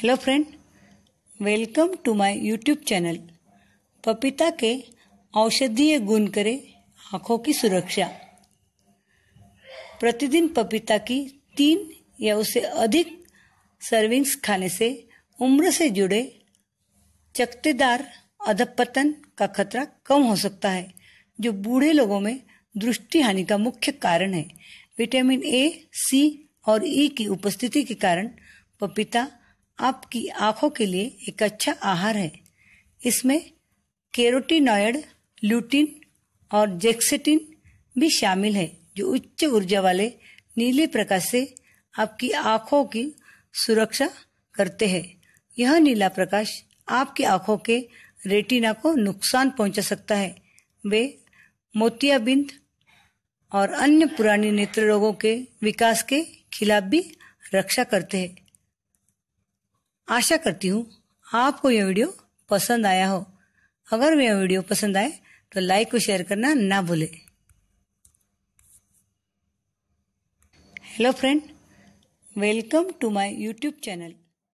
Hello friend welcome to my YouTube channel पपीता के औषधीय गुण करे आँखों की सुरक्षा प्रतिदिन पपीता की तीन या उससे अधिक सर्विंग्स खाने से उम्र से जुड़े चकतेदार अधपतन का खतरा कम हो सकता है जो बूढ़े लोगों में दृष्टि हानि का मुख्य कारण है विटामिन ए सी और ई e की उपस्थिति के कारण पपीता आपकी आँखों के लिए एक अच्छा आहार है। इसमें कैरोटीनॉयड, ल्यूटिन और जेक्सेटिन भी शामिल है, जो उच्च ऊर्जा वाले नीले प्रकाश से आपकी आँखों की सुरक्षा करते हैं। यह नीला प्रकाश आपकी आँखों के रेटिना को नुकसान पहुँचा सकता है। वे मोतियाबिंद और अन्य पुरानी नेत्र रोगों के विकास के खिलाफ भी रक्षा करते हैं। आशा करती हूँ आपको यह वीडियो पसंद आया हो। अगर यह वीडियो पसंद आए तो लाइक और शेयर करना ना भूले। Hello friend, welcome to my YouTube channel.